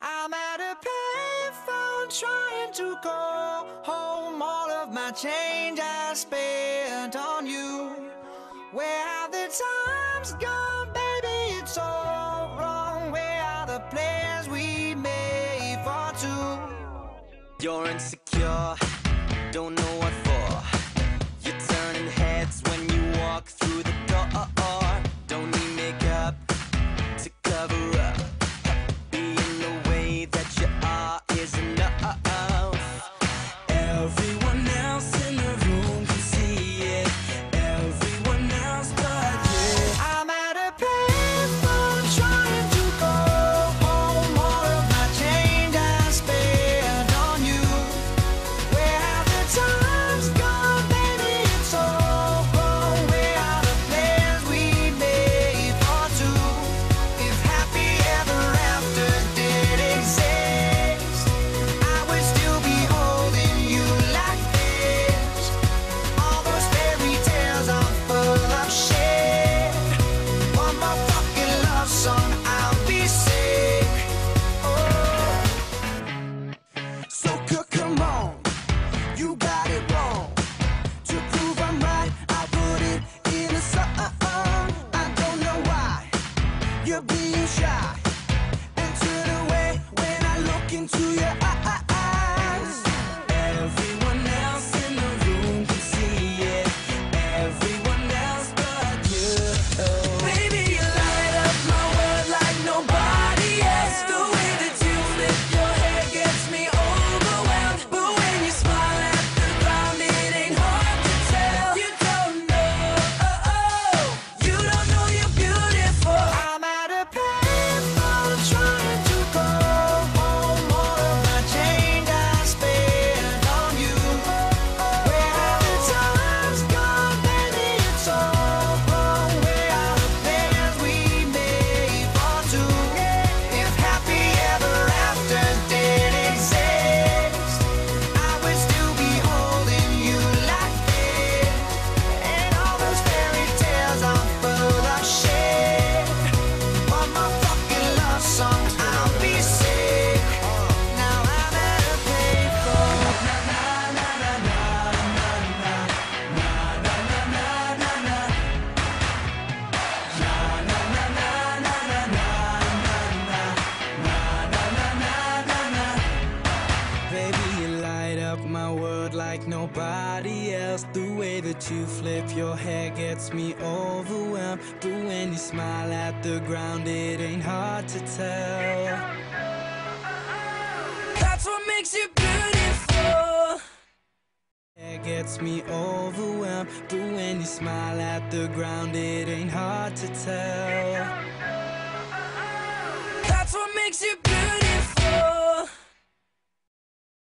I'm at a payphone trying to call home all of my change I spent on you. Where have the times gone, baby? It's all wrong. Where are the plans we made for two? You're insecure. like nobody else. The way that you flip your hair gets me overwhelmed. But when you smile at the ground it ain't hard to tell. That's what makes you beautiful. Hair gets me overwhelmed. But when you smile at the ground it ain't hard to tell. That's what makes you beautiful